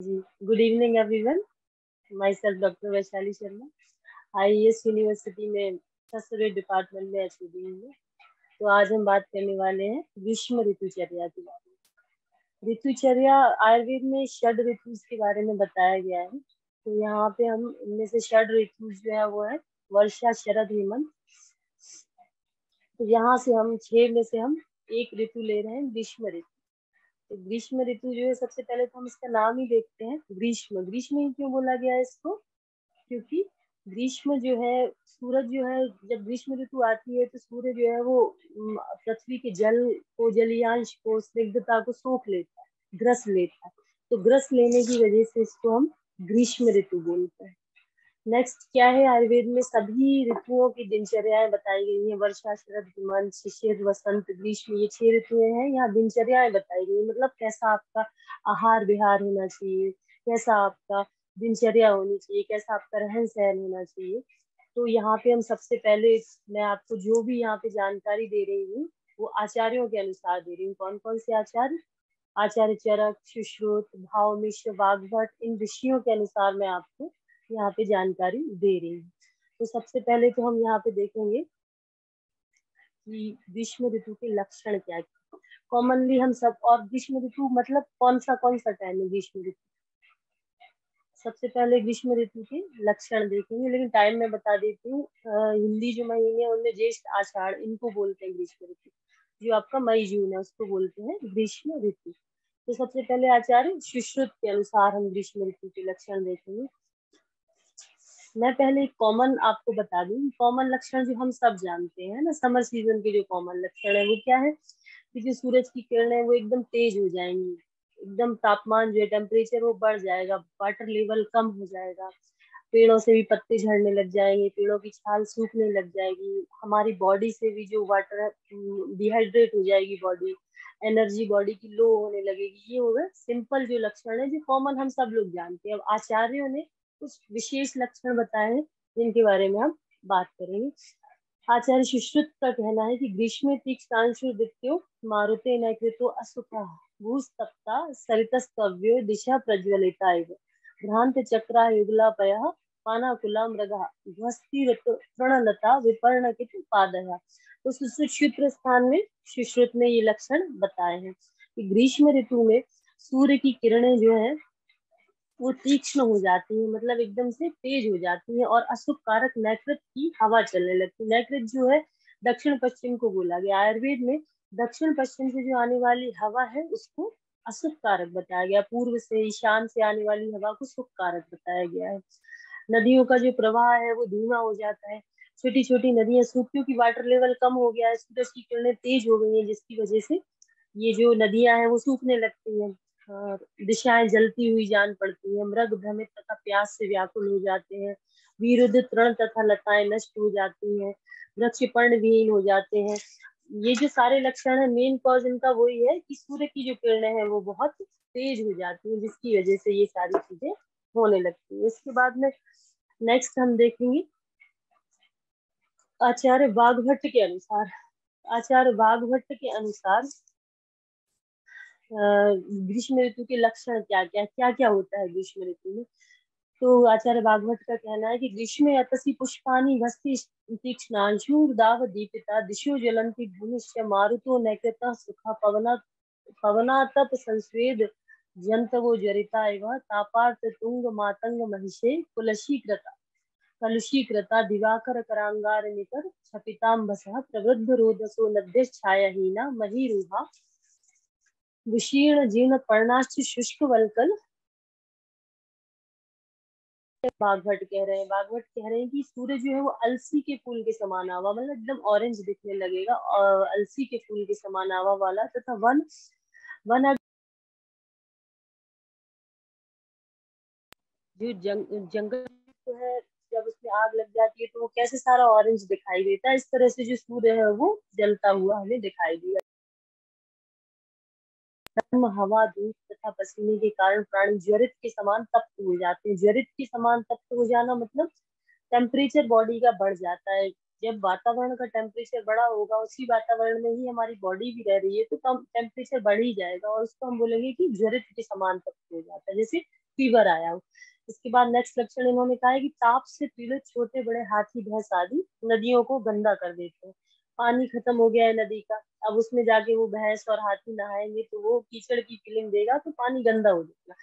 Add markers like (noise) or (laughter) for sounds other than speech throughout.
Good evening everyone my self doctor Vaishali Sharma I S university में ससुरे department में HOD हूँ। तो आज हम बात करने वाले हैं ग्रीष्म ऋतुचर्या के बारे में। ऋतुचर्या आयुर्वेद में षड ऋतु के बारे में बताया गया है। तो यहाँ पे हम इनमें से षड ऋतु जो है वो है वर्षा, शरद, हेमंत। तो यहाँ से हम छह में से हम एक ऋतु ले रहे हैं, ग्रीष्म ऋतु। तो ग्रीष्म ऋतु जो है, सबसे पहले तो हम इसका नाम ही देखते हैं, ग्रीष्म। ग्रीष्म ही क्यों बोला गया है इसको? क्योंकि ग्रीष्म जो है, सूरज जो है, जब ग्रीष्म ऋतु आती है तो सूर्य जो है, वो पृथ्वी के जल को, जलियांश को, स्निग्धता को सोख लेता है, ग्रस लेता है। तो ग्रस लेने की वजह से इसको हम ग्रीष्म ऋतु बोलते हैं। नेक्स्ट क्या है? आयुर्वेद में सभी ऋतुओं की दिनचर्याएँ बताई गई हैं। वर्षा शरद हेमंत, शिशिर, वसंत, ग्रीष्म, ये छह ऋतुएँ हैं। यहाँ दिनचर्याएँ बताई गई मतलब कैसा आपका आहार विहार होना चाहिए? कैसा आपका दिनचर्या होनी चाहिए? कैसा आपका रहन सहन होना चाहिए? तो यहाँ पे हम सबसे पहले मैं आपको जो भी यहाँ पे जानकारी दे रही हूँ, वो आचार्यों के अनुसार दे रही हूँ। कौन कौन से आचार्य? आचार्य चरक, सुश्रुत भाव मिश्र वाघभट इन ऋषियों के अनुसार मैं आपको यहाँ पे जानकारी दे रही है। तो सबसे पहले तो हम यहाँ पे देखेंगे कि ग्रीष्म ऋतु के लक्षण क्या है। कॉमनली हम सब, और ग्रीष्म ऋतु मतलब कौन सा कौन सा टाइम है ग्रीष्म ऋतु? सबसे पहले ग्रीष्म ऋतु के लक्षण देखेंगे, लेकिन टाइम में बता देती हूँ हिंदी जो महीने उनमें ज्येष्ठ आषाढ़, इनको बोलते हैं ग्रीष्म ऋतु। जो आपका मई, जून है, उसको बोलते हैं ग्रीष्म ऋतु। तो सबसे पहले आचार्य सुश्रुत के अनुसार हम ग्रीष्म ऋतु के लक्षण देखेंगे। मैं पहले एक कॉमन आपको बता दूँ कॉमन लक्षण जो हम सब जानते हैं ना समर सीज़न के जो कॉमन लक्षण है, वो क्या है? कि जो सूरज की किरणें वो एकदम तेज हो जाएँगी, एकदम तापमान जो है टेम्परेचर वो बढ़ जाएगा वाटर लेवल कम हो जाएगा, पेड़ों से भी पत्ते झड़ने लग जाएँगे, पेड़ों की छाल सूखने लग जाएगी, हमारी बॉडी से भी जो वाटर डिहाइड्रेट हो जाएगी बॉडी एनर्जी बॉडी की लो होने लगेगी। ये होगा सिंपल जो लक्षण है, जो कॉमन हम सब लोग जानते हैं। अब आचार्यों ने कुछ विशेष लक्षण बताए जिनके बारे में हम बात करेंगे। आचार्य सुश्रुत का कहना है कि ग्रीष्म तीक्षांशु दित्यो मारुते नकृतो असुखा, भूस्तप्ता सरितस्तव्यो दिशा प्रज्वलिता भ्रांत चक्रा युगला पय पानाकुला मृगा ध्वस्ती तृणलता विपर्ण पाद तो सुश्रुत स्थान में सुश्रुत ने ये लक्षण बताए हैं कि ग्रीष्म ऋतु में सूर्य की किरणें जो है वो तीक्ष्ण हो जाती है मतलब एकदम से तेज हो जाती है और अशुभ कारक नैकृत की हवा चलने लगती है। नैकृत जो है, दक्षिण पश्चिम को बोला गया। आयुर्वेद में दक्षिण पश्चिम से जो आने वाली हवा है, उसको अशुभ कारक बताया गया। पूर्व से ईशान से आने वाली हवा को सुख कारक बताया गया है। नदियों का जो प्रवाह है, वो धीमा हो जाता है। छोटी छोटी नदियाँ सूख क्योंकि वाटर लेवल कम हो गया है। सूरज की किरणें तेज हो गई हैं, जिसकी वजह से ये जो नदियाँ हैं, वो सूखने लगती हैं। दिशाएँ जलती हुई जान पड़ती है। मृग भ्रमित तथा प्यास से व्याकुल हो जाते हैं। विरुद्ध तृण तथा लताएँ नष्ट हो जाती हैं। वृक्ष पर्णविहीन हो जाते हैं। ये जो सारे लक्षण है मेन कॉज इनका वही है कि सूर्य की जो किरणें हैं, वो बहुत तेज हो जाती हैं, जिसकी वजह से ये सारी चीज़ें होने लगती है। इसके बाद में नेक्स्ट हम देखेंगे। आचार्य बाघभट्ट के अनुसार, आचार्य बाघभट्ट के अनुसार ग्रीष्म ऋतु के लक्षण क्या क्या क्या क्या होता है ग्रीष्म ऋतु में? तो आचार्य बागवत का कहना है कि ग्रीष्म अतसी पुष्पानी तीक्ष्णांशु दाव दीपिता, दिशो जलंती भूमिश्च मारुतो नैकृता सुखा पवना पवना तप संस्वेद जंतवो जरिता एवं तापार्थ तुंग मातंग महिषे कुलशीकृता कलुषीकृता दिवाकर करांगार निकर छपितांबस प्रवृद्ध रोदसो नद्य छायाहीना महीरूहा विशीर्ण जीर्ण पर्णाश्च शुष्क वलकल बागभट कह रहे हैं। बागभट कह रहे हैं कि सूर्य जो है वो अलसी के फूल के समान आवा मतलब एकदम ऑरेंज दिखने लगेगा और अलसी के फूल के समान आवा वाला तथा वन वन जो जंग, जंगल जो है जब उसमें आग लग जाती है तो वो कैसे सारा ऑरेंज दिखाई देता है? इस तरह से जो सूर्य है वो जलता हुआ हमें दिखाई दिया गर्म हवा धूप तथा पसीने के कारण प्राणी ज्वरित के समान तप्त हो जाते हैं। ज्वरित के समान तप्त हो जाना मतलब टेम्परेचर बॉडी का बढ़ जाता है। जब वातावरण का टेम्परेचर बढ़ा होगा, उसी वातावरण में ही हमारी बॉडी भी रह रही है तो कम टेम्परेचर बढ़ ही जाएगा और उसको हम बोलेंगे कि ज्वरित के समान तप्त हो जाता है। जैसे फीवर आया हो। इसके बाद नेक्स्ट लक्षण इन्होंने कहा है कि ताप से पीड़ित छोटे बड़े हाथी, भैंस आदि नदियों को गंदा कर देते हैं। पानी खत्म हो गया है नदी का, अब उसमें जाके वो भैंस और हाथी नहाएँगे तो वो कीचड़ की फीलिंग देगा तो पानी गंदा हो जाएगा।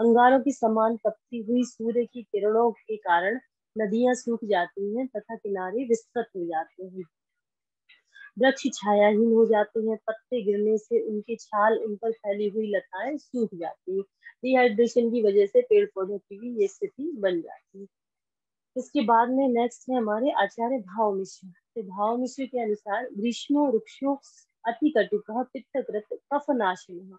अंगारों की समान तपती हुई सूर्य की किरणों के कारण नदियाँ सूख जाती हैं तथा किनारे विस्तृत हो जाते हैं। वृक्ष छायाहीन हो जाते हैं, पत्ते गिरने से उनकी छाल उन पर फैली हुई लताएँ सूख जाती है। डिहाइड्रेशन की वजह से पेड़ पौधों की भी ये स्थिति बन जाती है। इसके बाद में नेक्स्ट है हमारे आचार्य भाव मिश्र तो भाव मिश्र के अनुसार ग्रीष्मो वृक्षो अति कटुक पित्तकृत, कफनाशन।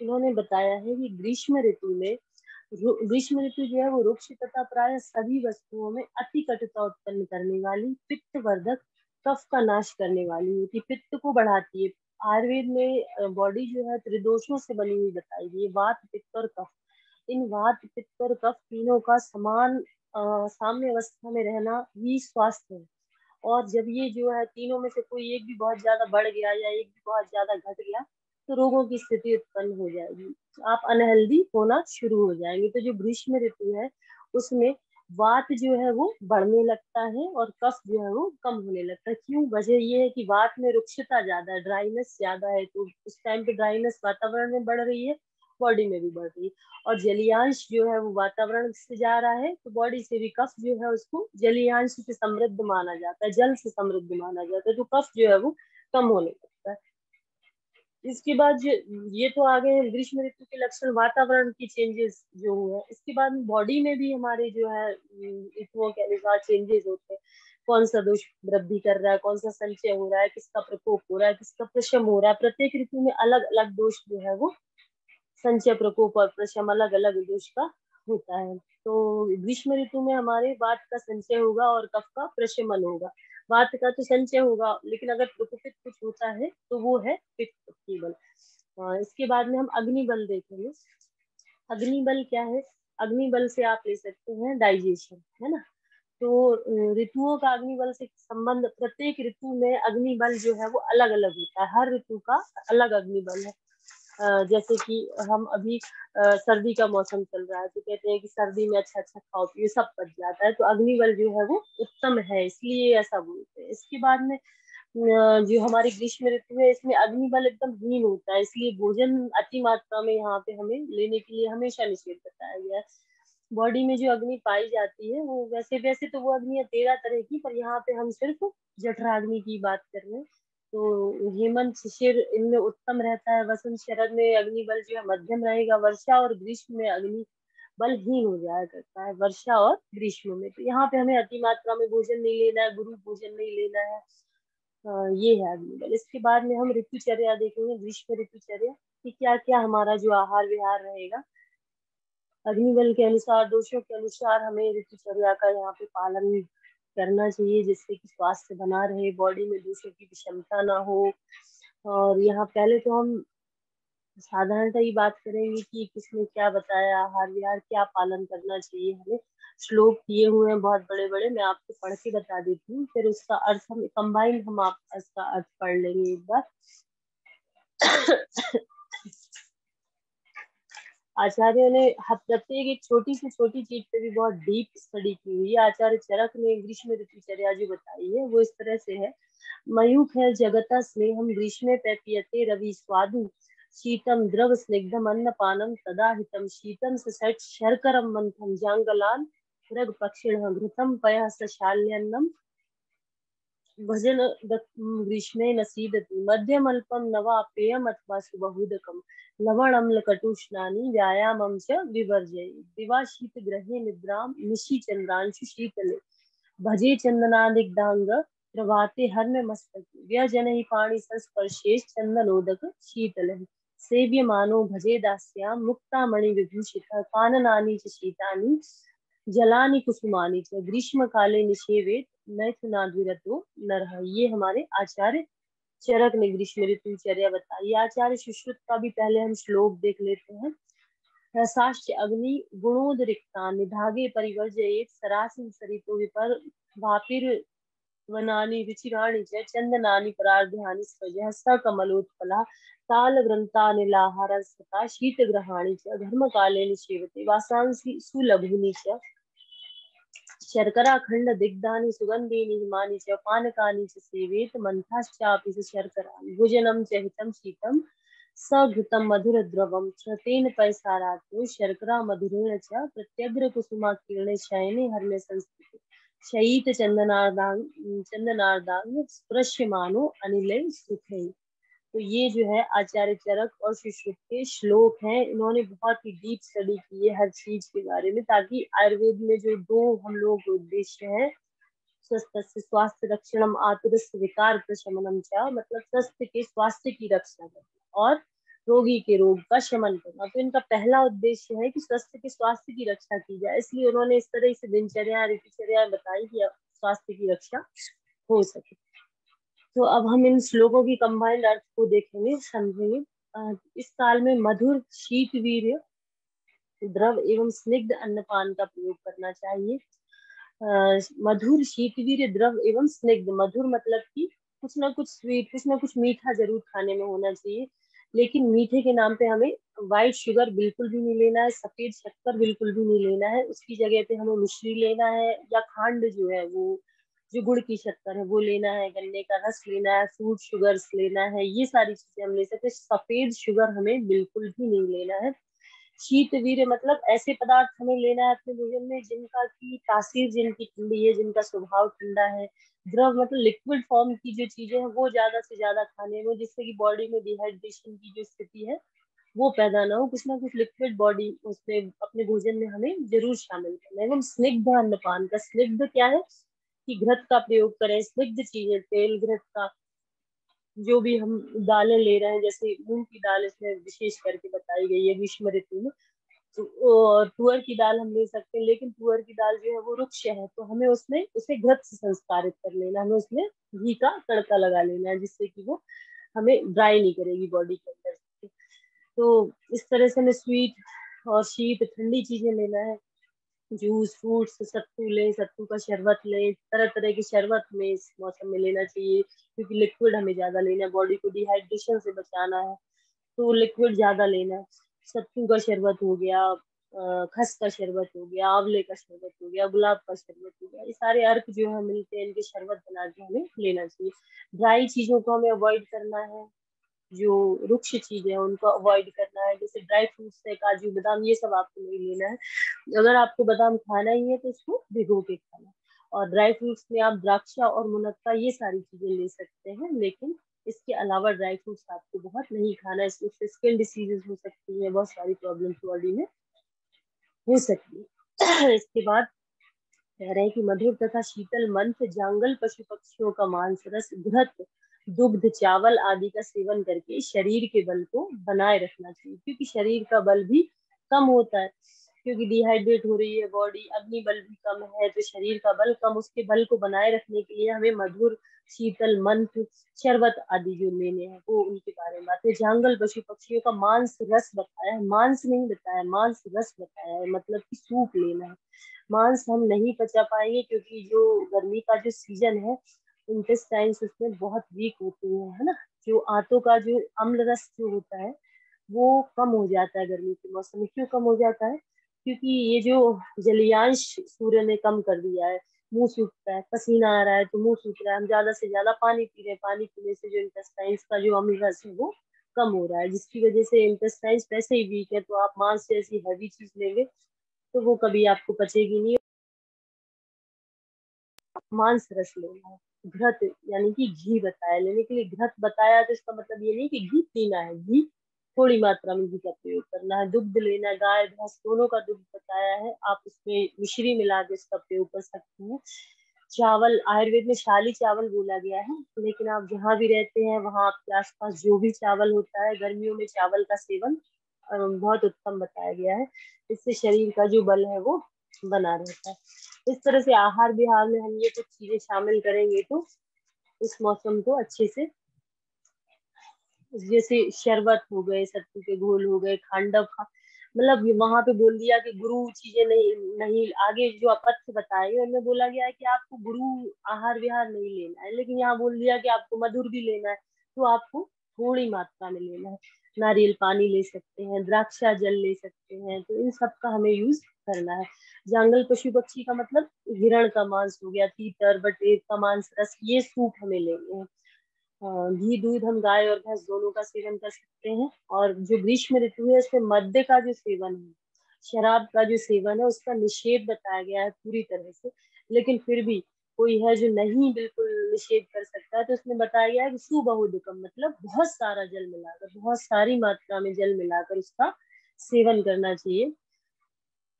इन्होंने बताया है कि ग्रीष्म ऋतु में ग्रीष्म ऋतु जो है वो वृक्ष तथा प्राय सभी वस्तुओं में अति कटुता उत्पन्न करने वाली पित्त वर्धक कफ का नाश करने वाली होती पित्त को बढ़ाती है। आयुर्वेद में बॉडी जो है त्रिदोषों से बनी हुई बताई गई वात, पित्त और कफ। इन वात पित्त और कफ तीनों का समान साम्य अवस्था में रहना ही स्वास्थ्य है। और जब ये जो है तीनों में से कोई एक भी बहुत ज़्यादा बढ़ गया या एक भी बहुत ज़्यादा घट गया तो रोगों की स्थिति उत्पन्न हो जाएगी। आप अनहेल्दी होना शुरू हो जाएँगे। तो जो ग्रीष्म ऋतु है, उसमें वात जो है वो बढ़ने लगता है और कफ जो है वो कम होने लगता है। क्यों? वजह ये है कि वात में रुक्षता ज़्यादा ड्राइनेस ज़्यादा है तो उस टाइम पे ड्राइनेस वातावरण में बढ़ रही है बॉडी में भी बढ़ रही है और जलियांश जो है वो वातावरण से जा रहा है तो बॉडी से भी कफ जो है उसको जलियांश से समृद्ध माना जाता है, जल से समृद्ध माना जाता है तो कफ जो है वो कम होने लगता है। इसके बाद ये तो आ गए हैं ग्रीष्म ऋतु के लक्षण, वातावरण की चेंजेस जो हुए इसके बाद बॉडी में भी हमारे जो है ऋतुओं के अनुसार चेंजेस होते हैं। कौन सा दोष वृद्धि कर रहा है, कौन सा संचय हो रहा है, किसका प्रकोप हो रहा है, किसका प्रशम हो रहा है, प्रत्येक ऋतु में अलग अलग दोष जो है वो संचय प्रकोप और प्रशम अलग अलग दोष का होता है। तो ग्रीष्म ऋतु में हमारे वात का संचय होगा और कफ का प्रशमन होगा। वात का तो संचय होगा, लेकिन अगर प्रकोपित कुछ होता है तो वो है पित्त केवल। इसके बाद में हम अग्निबल देखेंगे। अग्निबल क्या है? अग्निबल से आप ले सकते हैं डाइजेशन, है ना? तो ऋतुओं का अग्निबल से संबंध प्रत्येक ऋतु में अग्निबल जो है वो अलग अलग होता है। हर ऋतु का अलग अग्निबल है। जैसे कि हम अभी सर्दी का मौसम चल रहा है तो कहते हैं कि सर्दी में अच्छा अच्छा खाओ पियो, सब पच जाता है तो अग्निबल जो है वो उत्तम है, इसलिए ऐसा बोलते हैं। इसके बाद में जो हमारी ग्रीष्म ऋतु है, इसमें अग्निबल एकदम हीन होता है, इसलिए भोजन अति मात्रा में यहाँ पे हमें लेने के लिए हमेशा निषेध बताया गया है। बॉडी में जो अग्नि पाई जाती है, वो वैसे वैसे तो वो अग्नि तेरह तरह की, पर यहाँ पे हम सिर्फ़ जठराग्नि की बात कर रहे हैं। तो हेमंत शिशिर इनमें उत्तम रहता है। वसंत शरद में अग्नि बल जो है मध्यम रहेगा। वर्षा और ग्रीष्म में अग्नि बल हीन हो जाया करता है, वर्षा और ग्रीष्म में। तो यहाँ पे हमें अति मात्रा में भोजन नहीं लेना है, गुरु भोजन नहीं लेना है। ये है अग्निबल इसके बाद में हम ऋतुचर्या देखेंगे, ग्रीष्म ऋतुचर्या। कि क्या क्या हमारा जो आहार विहार रहेगा अग्निबल के अनुसार, दोषों के अनुसार हमें ऋतुचर्या का यहाँ पे पालन करना चाहिए जिससे कि स्वास्थ्य बना रहे बॉडी में दूसरों की विषमता ना हो। और यहाँ पहले तो हम साधारणतः ही बात करेंगे कि किसने क्या बताया आहार विहार क्या पालन करना चाहिए, हमें श्लोक दिए हुए हैं बहुत बड़े बड़े मैं आपको पढ़ के बता देती हूँ। फिर उसका अर्थ हम कंबाइन हम आप, इसका अर्थ पढ़ लेंगे एक बार। आचार्य ने प्रत्येक एक छोटी से छोटी चीज़ पे भी बहुत डीप स्टडी की हुई है। आचार्य चरक ने ग्रीष्म ऋतुचर्या जो बताई है। वो इस तरह से है, मयूख है जगता स्नेहम ग्रीष्म पैपियते रवि स्वादु, शीतम द्रव स्निग्धम अन्न पानम तदा हितम। शीतम सट शर्करम मंथम, जांगलान रग पक्षिण घृतम पय शाल्यन्नम। भजन ग्रीष्मे नसीदति मध्यम अल्पम नवा पेयम अथवा सुबहुदकम। लवण अम्ल कटुष्णानि व्यायामं च विवर्जय। दिवा शीत ग्रहे निद्राम निशि चंद्रांशु शीतले। भजे चंदनादिग्धांग प्रभाते हर्म मस्तक व्यजन पाणी चंदनोदक शीतल। सेव्य मानो भजे दास्याम मुक्ता मणि विभूषित। काननानि च शीतानि, जलानि कुसुमानि च। ग्रीष्म काले निषेवेत मैथुनाद्विरतो नरह ये हमारे आचार्य चरक ने ग्रीष्म ऋतुचर्या बताई। आचार्य सुश्रुत का भी पहले हम श्लोक देख लेते हैं। रसाश्च अग्नि गुणोदरिक्ता निधागे परिवर्जयेत सरासिन सरितो विपर वापिर वनानि रुचिराणि च चन्दनानि परार्ध्यानि स्वजः स कमलोत्पला तालग्रन्थानिलाहारसता शीतग्रहाणि च धर्मकाले निषेवते वासांसि सुलभूनि च शर्कराखंड दिग्धानि सुगंधीनि हिमानि च पानकानि च सेवेत मंथाश्चापि शर्कराणि। भोजनं च हितं शीतं सघृतं मधुरद्रवं च तेन पैसारातो शर्करा मधुरेण च प्रत्यग्र कुसुमाकीर्णे शयने हर्णे संस्कृते शयित चंदनार्दांग चंदनार्दांग स्पृश्यमानो अनिल सुखे तो ये जो है आचार्य चरक और सुश्रुत के श्लोक हैं। इन्होंने बहुत ही डीप स्टडी की है हर चीज़ के बारे में ताकि आयुर्वेद में जो दो हम लोग उद्देश्य है, स्वस्थ स्वास्थ्य रक्षणम आतुरस विकार प्रशमनम चा मतलब स्वस्थ के स्वास्थ्य की रक्षा करना और रोगी के रोग का शमन करना। तो इनका पहला उद्देश्य है कि स्वस्थ के स्वास्थ्य की रक्षा की जाए। इसलिए उन्होंने इस तरह से दिनचर्या ऋतुचर्या बताई कि स्वास्थ्य की रक्षा हो सके। तो अब हम इन श्लोकों की कंबाइंड अर्थ को देखेंगे, समझेंगे। इस काल में मधुर, शीत वीर द्रव एवं स्निग्ध अन्नपान का प्रयोग करना चाहिए। मधुर शीतवीर द्रव एवं स्निग्ध। मधुर मतलब कि कुछ ना कुछ स्वीट कुछ ना कुछ मीठा ज़रूर खाने में होना चाहिए। लेकिन मीठे के नाम पे हमें व्हाइट शुगर बिल्कुल भी नहीं लेना है, सफ़ेद शक्कर बिल्कुल भी नहीं लेना है। उसकी जगह पे हमें मिश्री लेना है या खांड जो है वो जो गुड़ की शक्कर है, वो लेना है, गन्ने का रस लेना है फ्रूट शुगर लेना है, ये सारी चीज़ें हम ले सकते हैं। सफ़ेद शुगर हमें बिल्कुल भी नहीं लेना है। शीत वीर मतलब ऐसे पदार्थ हमें लेना है अपने भोजन में जिनका की तासीर, जिनकी ठंडी है, जिनका स्वभाव ठंडा है। द्रव मतलब लिक्विड फॉर्म की जो चीज़ें हैं, वो ज़्यादा से ज़्यादा खाने में, जिससे कि बॉडी में डिहाइड्रेशन की जो स्थिति है, वो पैदा ना हो। कुछ ना कुछ लिक्विड बॉडी उसमें, अपने भोजन में हमें ज़रूर शामिल करना है। एवं स्निग्ध अन्नपान का, स्निग्ध क्या है? कि घृत का प्रयोग करें स्निग्ध चीज़ें, तेल घृत का जो भी हम दालें ले रहे हैं, जैसे मूंग की दाल इसमें विशेष करके बताई गई है, ग्रीष्म ऋतु में। तो तुअर की दाल हम ले सकते हैं, लेकिन तुअर की दाल जो है वो रुक्ष है तो हमें उसमें, उसे घृत से संस्कारित कर लेना हमें उसमें घी का तड़का लगा लेना है, जिससे कि वो हमें ड्राई नहीं करेगी बॉडी के अंदर। तो इस तरह से हमें स्वीट और शीत, ठंडी चीज़ें लेना है। जूस, फ्रूट्स, सत्तू ले, सत्तू का शरबत ले तरह तरह की शरबत हमें इस मौसम में लेना चाहिए, क्योंकि लिक्विड हमें ज़्यादा लेना है बॉडी को डिहाइड्रेशन से बचाना है तो लिक्विड ज़्यादा लेना है। सत्तू का शरबत हो गया खस का शरबत हो गया, आंवले का शरबत हो गया, गुलाब का शरबत हो गया, ये सारे अर्क जो है मिलते हैं, इनके शरबत बना के हमें लेना चाहिए। ड्राई चीज़ों को हमें अवॉइड करना है। जो रुक्ष चीज़ें हैं, उनको अवॉइड करना है, जैसे ड्राई फ्रूट्स है, काजू बादाम, ये सब आपको नहीं लेना है। अगर आपको बादाम खाना ही है तो उसको भिगो के खाना। और ड्राई फ्रूट्स में आप द्राक्षा और मुनक्का, ये सारी चीज़ें ले सकते हैं, लेकिन इसके अलावा ड्राई फ्रूट्स आपको बहुत नहीं खाना है। इससे स्किन डिसीजेस हो सकती है, बहुत सारी प्रॉब्लम बॉडी में हो सकती है। (clears throat) इसके बाद कह रहे हैं कि मधुर तथा शीतल मंथ, जंगल पशु पक्षियों का मांस, रस, घृत दुग्ध, चावल आदि का सेवन करके शरीर के बल को बनाए रखना चाहिए, क्योंकि शरीर का बल भी कम होता है, क्योंकि डिहाइड्रेट हो रही है बॉडी अग्नि बल भी कम है तो शरीर का बल कम, उसके बल को बनाए रखने के लिए हमें मधुर, शीतल मंत्र शरबत आदि जो लेने हैं, वो उनके बारे में बात है। जंगल पशु पक्षियों का मांस रस बताया है, मांस नहीं बताया, मांस रस बताया है मतलब कि सूप लेना है। मांस हम नहीं पचा पाएँगे, क्योंकि जो गर्मी का जो सीज़न है इंटेस्टाइन्स उसमें बहुत वीक होती है है ना? जो आंतों का जो अम्ल रस जो होता है, वो कम हो जाता है गर्मी के मौसम में। क्यों कम हो जाता है? क्योंकि ये जो जलियांश सूर्य ने कम कर दिया है, मुँह सूखता है, पसीना आ रहा है तो मुँह सूख रहा है, हम ज़्यादा से ज़्यादा पानी पी रहे हैं, पानी पीने से जो इंटेस्टाइन्स का जो अम्ल रस है वो कम हो रहा है, जिसकी वजह से इंटेस्टाइन्स वैसे ही वीक है तो आप मांस जैसी हैवी चीज़ लेंगे तो वो कभी आपको पचेगी नहीं। मांस रस लेना, घृत, यानी कि घी बताया, लेने के लिए घृत बताया तो इसका मतलब ये नहीं कि घी पीना है, घी थोड़ी मात्रा में घी का प्रयोग करना है, दुग्ध लेना, गाय, भैंस, दोनों का दुग्ध बताया है, आप उसमें मिश्री मिला के इसका प्रयोग कर सकते हैं। चावल, आयुर्वेद में शाली चावल बोला गया है, लेकिन आप जहाँ भी रहते हैं, वहाँ आपके आसपास जो भी चावल होता है, गर्मियों में चावल का सेवन बहुत उत्तम बताया गया है। इससे शरीर का जो बल है, वो बना रहता है। इस तरह से आहार विहार में हम ये कुछ चीज़ें शामिल करेंगे तो इस मौसम को अच्छे से जैसे शरबत हो गए सत्तू के घोल हो गए खांडव खा, मतलब वहाँ पे बोल दिया कि गुरु चीज़ें नहीं नहीं आगे जो अपत्य बताए उनमें बोला गया है कि आपको गुरु आहार विहार नहीं लेना है लेकिन यहाँ बोल दिया कि आपको मधुर भी लेना है तो आपको थोड़ी मात्रा में लेना है। नारियल पानी ले सकते हैं द्राक्षा जल ले सकते हैं तो इन सब का हमें यूज़ करना है। जंगल पशु पक्षी का मतलब हिरण का मांस हो गया, तीतर, बटेर का मांस, रस, ये सूप हमें लेंगे घी, दूध हम गाय और भैंस दोनों का सेवन कर सकते हैं और जो ग्रीष्म ऋतु है, उसमें मद्य का जो सेवन है, शराब का जो सेवन है, उसका निषेध बताया गया है पूरी तरह से। लेकिन फिर भी कोई है जो नहीं बिल्कुल निषेध कर सकता है तो उसने बताया गया है कि सुबहुदकम मतलब बहुत सारा जल मिलाकर, बहुत सारी मात्रा में जल मिलाकर उसका सेवन करना चाहिए।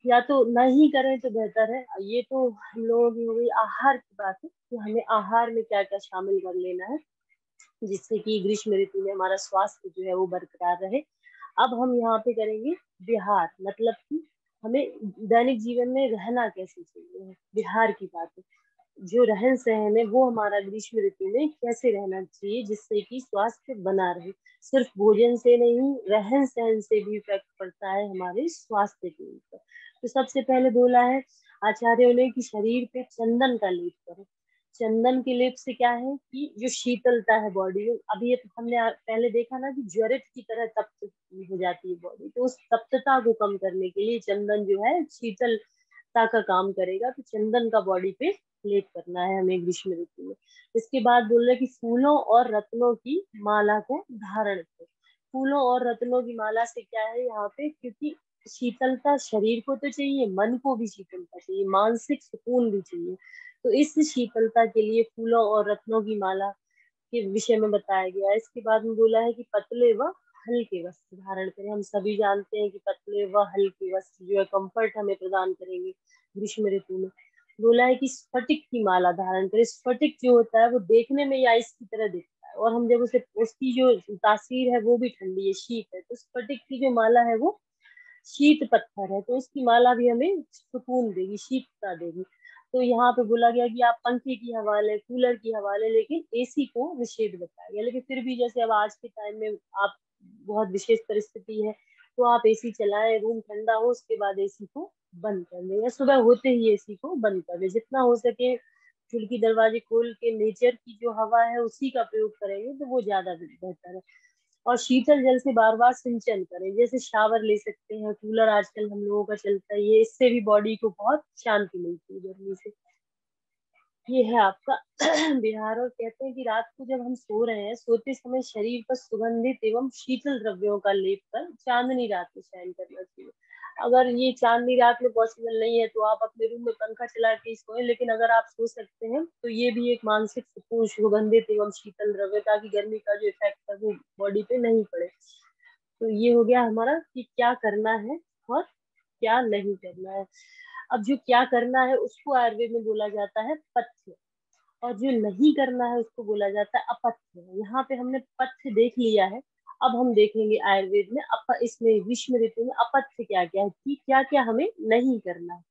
या तो नहीं करें तो बेहतर है। ये तो हम लोगों की हो गई आहार की बात है कि हमें आहार में क्या क्या शामिल कर लेना है, जिससे कि ग्रीष्म ऋतु में हमारा स्वास्थ्य जो है वो बरकरार रहे। अब हम यहाँ पे करेंगे बिहार मतलब कि हमें दैनिक जीवन में रहना कैसे चाहिए? बिहार की बात है। जो रहन सहन है, वो हमारा ग्रीष्म ऋतु में कैसे रहना चाहिए, जिससे कि स्वास्थ्य बना रहे? सिर्फ़ भोजन से नहीं, रहन सहन से भी इफ़ेक्ट पड़ता है हमारे स्वास्थ्य के ऊपर। तो सबसे पहले बोला है, आचार्यों ने कि शरीर पे चंदन का लेप करो। चंदन के लेप से क्या है कि जो शीतलता है बॉडी में, अभी तो हमने पहले देखा ना कि ज्वरित की तरह तप्त हो जाती है बॉडी तो उस तप्तता को कम करने के लिए चंदन जो है शीतलता का काम करेगा तो चंदन का बॉडी पे लेप करना है हमें ग्रीष्म ऋतु में। इसके बाद बोल रहे कि फूलों और रत्नों की माला को धारण करो। फूलों और रत्नों की माला से क्या है यहाँ पे? क्योंकि शीतलता शरीर को तो चाहिए, मन को भी शीतलता चाहिए, मानसिक सुकून भी चाहिए। तो इस शीतलता के लिए फूलों और रत्नों की माला के विषय में बताया गया इसके बाद में बोला है कि पतले व हल्के वस्त्र धारण करें। हम सभी जानते हैं कि पतले व हल्के वस्त्र जो है कंफर्ट हमें प्रदान करेंगे ग्रीष्म ऋतु में। बोला है कि स्फटिक की माला धारण करें। स्फटिक जो होता है वो देखने में या इसकी तरह दिखता है और हम जब उसे, उसकी जो तासीर है वो भी ठंडी है, शीत है। तो स्फटिक की जो माला है वो शीत पत्थर है तो उसकी माला भी हमें सुकून देगी, शीतता देगी। तो यहाँ पे बोला गया कि आप पंखे की हवा लें कूलर की हवा लें लेकिन एसी को निषेध बताया। गया लेकिन फिर भी जैसे अब आज के टाइम में आप, बहुत विशेष परिस्थिति है तो आप एसी चलाएँ, रूम ठंडा हो, उसके बाद एसी को बंद कर दें, या सुबह होते ही एसी को बंद कर दें, जितना हो सके खिड़की दरवाजे खोल के नेचर की जो हवा है, उसी का प्रयोग करेंगे तो वो ज़्यादा बेहतर है। और शीतल जल से बार बार सिंचन करें। जैसे शावर ले सकते हैं, कूलर आजकल हम लोगों का चलता है, ये इससे भी बॉडी को बहुत शांति मिलती है गर्मी से। ये है आपका (clears throat) बिहार और कहते हैं कि रात को जब हम सो रहे हैं, सोते समय शरीर पर सुगंधित एवं शीतल द्रव्यों का लेप कर चांदनी रात में शयन करना चाहिए। अगर ये चांदनी रात में पॉसिबल नहीं है तो आप अपने रूम में पंखा चला के सोए लेकिन अगर आप सो सकते हैं तो ये भी एक मानसिक सुकून, सुगंधित एवं शीतल द्रव्य, ताकि गर्मी का जो इफ़ेक्ट है वो बॉडी पे नहीं पड़े। तो ये हो गया हमारा कि क्या करना है और क्या नहीं करना है। अब जो क्या करना है, उसको आयुर्वेद में बोला जाता है पथ्य, और जो नहीं करना है, उसको बोला जाता है अपथ्य। यहाँ पे हमने पथ्य देख लिया है अब हम देखेंगे आयुर्वेद में अप, इसमें ग्रीष्म ऋतु में अपथ्य क्या क्या है, कि क्या क्या हमें नहीं करना है।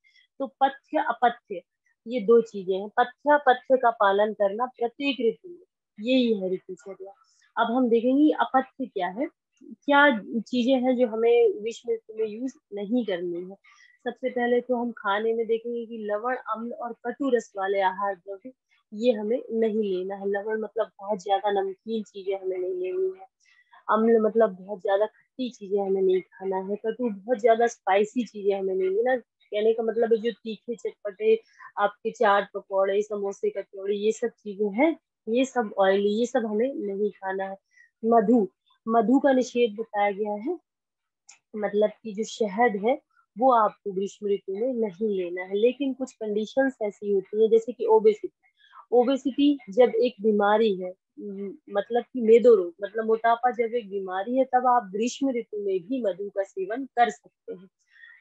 तो पथ्य, अपथ्य, ये दो चीज़ें हैं। पथ्य पथ्य का पालन करना प्रत्येक ऋतु में, यही है। ऋतुचर्या अब हम देखेंगे अपथ्य क्या है, क्या चीज़ें हैं जो हमें ग्रीष्म ऋतु में यूज़ नहीं करनी है। सबसे पहले तो हम खाने में देखेंगे कि लवण, अम्ल और कटु रस वाले आहार द्रव्य ये हमें नहीं लेना है। लवण मतलब बहुत ज़्यादा नमकीन चीज़ें हमें नहीं लेनी है। अम्ल मतलब बहुत ज़्यादा खट्टी चीज़ें हमें नहीं खाना है कटु बहुत ज़्यादा स्पाइसी चीज़ें हमें नहीं लेना कहने का मतलब है जो तीखे चटपटे, आपके चाट पकौड़े, समोसे कचौड़े ये सब चीज़ें हैं, ये सब ऑयली ये सब हमें नहीं खाना है। मधु मधु का निषेध बताया गया है मतलब कि जो शहद है, वो आपको ग्रीष्म ऋतु में नहीं लेना है। लेकिन कुछ कंडीशंस ऐसी होती है, जैसे कि ओबेसिटी ओबेसिटी जब एक बीमारी है मतलब कि मेदो रोग मतलब मोटापा जब एक बीमारी है, तब आप ग्रीष्म ऋतु में भी मधु का सेवन कर सकते हैं।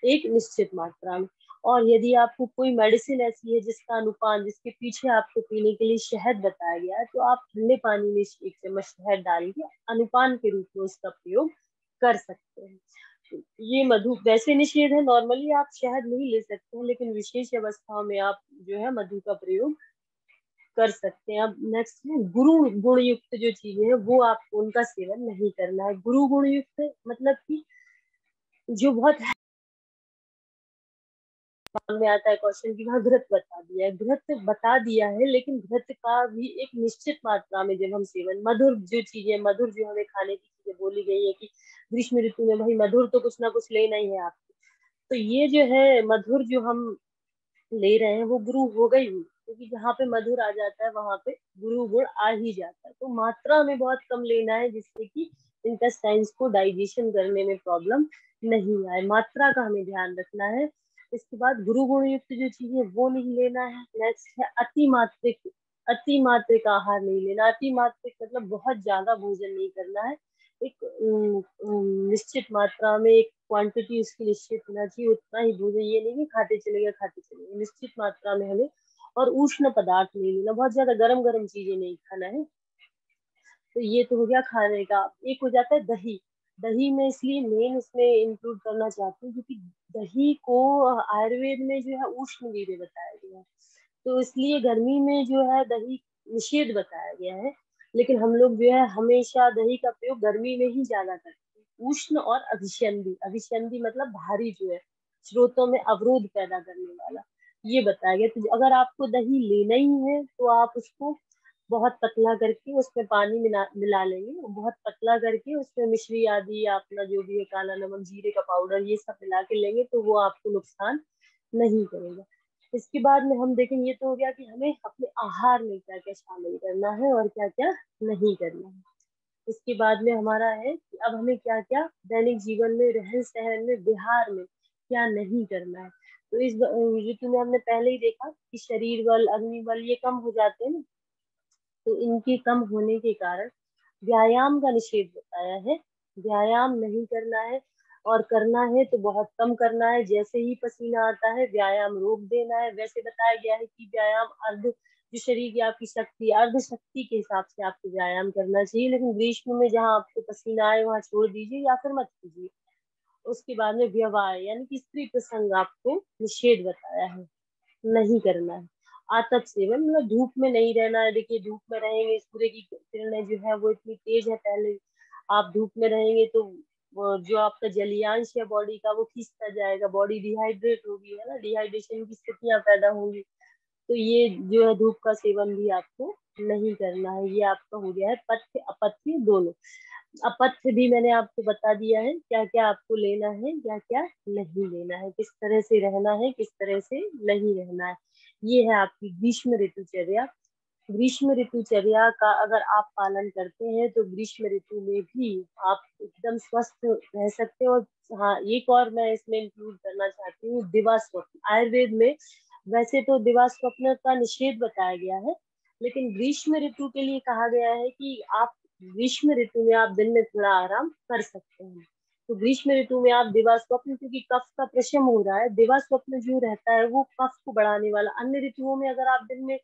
एक निश्चित मात्रा में। और यदि आपको कोई मेडिसिन ऐसी है जिसका अनुपान, जिसके पीछे आपको पीने के लिए शहद बताया गया है तो आप ठंडे पानी में एक चम्मच शहद डाल के अनुपान के रूप में उसका प्रयोग कर सकते हैं। ये मधु, वैसे निषेध है, नॉर्मली आप शहद नहीं ले सकते हैं, लेकिन विशेष अवस्थाओं में आप जो है मधु का प्रयोग कर सकते हैं। अब नेक्स्ट है गुरु गुण युक्त जो चीज़ें हैं, वो आपको उनका सेवन नहीं करना है। गुरु गुण युक्त मतलब कि जो बहुत में आता है क्वेश्चन की वहाँ घृत बता दिया है। घृत बता दिया है, लेकिन घृत का भी एक निश्चित मात्रा में जब हम सेवन, मधुर जो चीज़ें मधुर जो हमें खाने की चीज़ें बोली गई है कि ग्रीष्म ऋतु में भाई मधुर तो कुछ ना कुछ लेना ही है आपको। तो ये जो है, मधुर जो हम ले रहे हैं, वो गुरु हो गई हुई। क्योंकि जहाँ पे मधुर आ जाता है, वहाँ पे गुरु गुण आ ही जाता है। तो मात्रा में बहुत कम लेना है, जिससे कि इंटेस्टाइन्स को डाइजेशन करने में प्रॉब्लम नहीं आए। मात्रा का हमें ध्यान रखना है। इसके बाद गुरु गुण युक्त जो चीज़ है, वो नहीं लेना है। नेक्स्ट है अति मात्रिक अति मात्रिक आहार नहीं लेना। अति मात्रिक मतलब बहुत ज़्यादा भोजन नहीं करना है। एक निश्चित मात्रा में एक क्वांटिटी उसकी निश्चित होना चाहिए, उतना ही भोजन। ये नहीं कि खाते चले गए, खाते चले गए। निश्चित मात्रा में हमें और उष्ण पदार्थ नहीं लेना, बहुत ज़्यादा गर्म गर्म चीज़ें नहीं खाना है। तो ये तो हो गया खाने का। एक हो जाता है दही। दही में इसलिए मेन इसमें इंक्लूड करना चाहती हूँ क्योंकि दही को आयुर्वेद में जो है उष्ण वीर्य बताया गया है। तो इसलिए गर्मी में जो है दही निषेध बताया गया है। लेकिन हम लोग जो है हमेशा दही का प्रयोग गर्मी में ही ज़्यादा करते हैं। उष्ण और अभिषंदी। अभिषंदी मतलब भारी जो है, स्रोतों में अवरोध पैदा करने वाला। ये बताया गया तो अगर आपको दही लेना ही है तो आप उसको बहुत पतला करके उसमें पानी मिला मिला लेंगे। बहुत पतला करके उसमें मिश्री आदि, अपना जो भी है, काला नमक, जीरे का पाउडर, ये सब मिला के लेंगे तो वो आपको नुकसान नहीं करेगा। इसके बाद में हम देखेंगे तो हो गया कि हमें अपने आहार में क्या क्या शामिल करना है और क्या क्या नहीं करना है। इसके बाद में हमारा है कि अब हमें क्या क्या दैनिक जीवन में रहन सहन में, बिहार में क्या नहीं करना है। तो इस ऋतु में हमने पहले ही देखा कि शरीर बल, अग्नि बल, ये कम हो जाते हैं तो इनके कम होने के कारण व्यायाम का निषेध बताया है। व्यायाम नहीं करना है और करना है तो बहुत कम करना है। जैसे ही पसीना आता है, व्यायाम रोक देना है। वैसे बताया गया है कि व्यायाम अर्ध जो शरीर की आपकी शक्ति अर्ध शक्ति के हिसाब से आपको व्यायाम करना चाहिए। लेकिन ग्रीष्म में जहाँ आपको पसीना आए, वहाँ छोड़ दीजिए या फिर मत कीजिए। उसके बाद में व्यवहार, यानी कि स्त्री प्रसंग आपको निषेध बताया है, नहीं करना है। आतप सेवन मतलब धूप में नहीं रहना है। देखिए, धूप में रहेंगे सूर्य की किरणें जो है, वो इतनी तेज है, पहले आप धूप में रहेंगे तो जो आपका जलियांश है बॉडी का, वो खींचता जाएगा। बॉडी डिहाइड्रेट होगी, है ना? डिहाइड्रेशन की स्थितियाँ पैदा होंगी। तो ये जो है, धूप का सेवन भी आपको नहीं करना है। ये आपका हो गया है पथ्य, अपथ्य दोनों। अपथ्य भी मैंने आपको बता दिया है क्या क्या आपको लेना है क्या क्या नहीं लेना है, किस तरह से रहना है, किस तरह से नहीं रहना है। ये है आपकी ग्रीष्म ऋतुचर्या। ग्रीष्म ऋतुचर्या का अगर आप पालन करते हैं तो ग्रीष्म ऋतु में भी आप एकदम स्वस्थ रह सकते हैं और हाँ एक और मैं इसमें इंक्लूड करना चाहती हूँ, दिवा स्वप्न। आयुर्वेद में वैसे तो दिवा स्वप्न का निषेध बताया गया है, लेकिन ग्रीष्म ऋतु के लिए कहा गया है कि आप ग्रीष्म ऋतु में आप दिन में थोड़ा आराम कर सकते हैं। तो ग्रीष्म ऋतु में आप दिवा स्वप्न क्योंकि कफ का प्रशम हो रहा है दिवा स्वप्न जो रहता है, वो कफ को बढ़ाने वाला। अन्य ऋतुओं में अगर आप दिन में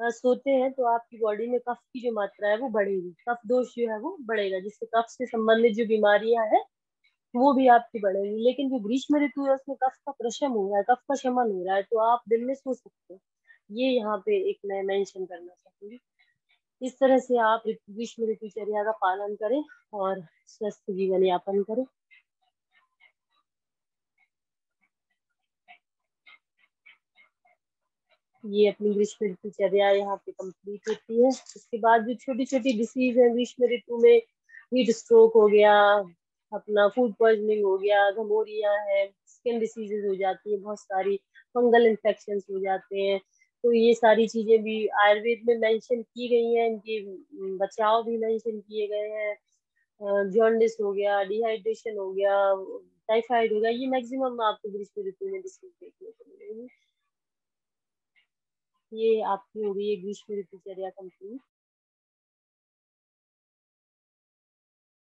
सोते हैं तो आपकी बॉडी में कफ की जो मात्रा है, वो बढ़ेगी। कफ दोष जो है, वो बढ़ेगा, जिससे कफ से संबंधित जो बीमारियाँ है, वो भी आपकी बढ़ेगी। लेकिन जो ग्रीष्म ऋतु है, उसमें कफ का प्रशम हो रहा है, कफ का शमन हो रहा है तो आप दिन में सो सकते हैं। ये यहाँ पे एक मैं मेंशन करना चाहूँगी। इस तरह से आप ग्रीष्म ऋतुचर्या का पालन करें और स्वस्थ जीवन यापन करें। ये अपनी ग्रीष्म ऋतुचर्या यहाँ पे कंप्लीट होती है। उसके बाद जो छोटी छोटी डिसीज है ग्रीष्म ऋतु में हीट स्ट्रोक हो गया, अपना फ़ूड पॉइजनिंग हो गया, घमोरिया है स्किन डिसीजेज हो जाती है, बहुत सारी फंगल इन्फेक्शन हो जाते हैं। तो ये सारी चीज़ें भी आयुर्वेद में मेंशन की गई हैं, इनके बचाव भी मेंशन किए गए हैं। जॉन्डिस हो गया डिहाइड्रेशन हो गया टाइफाइड हो गया, ये मैक्सिमम आपको ग्रीष्म ऋतु में डिसीज देखने को मिलेगी। ये आपकी हो गई है ग्रीष्म ऋतुचर्या कंप्लीट।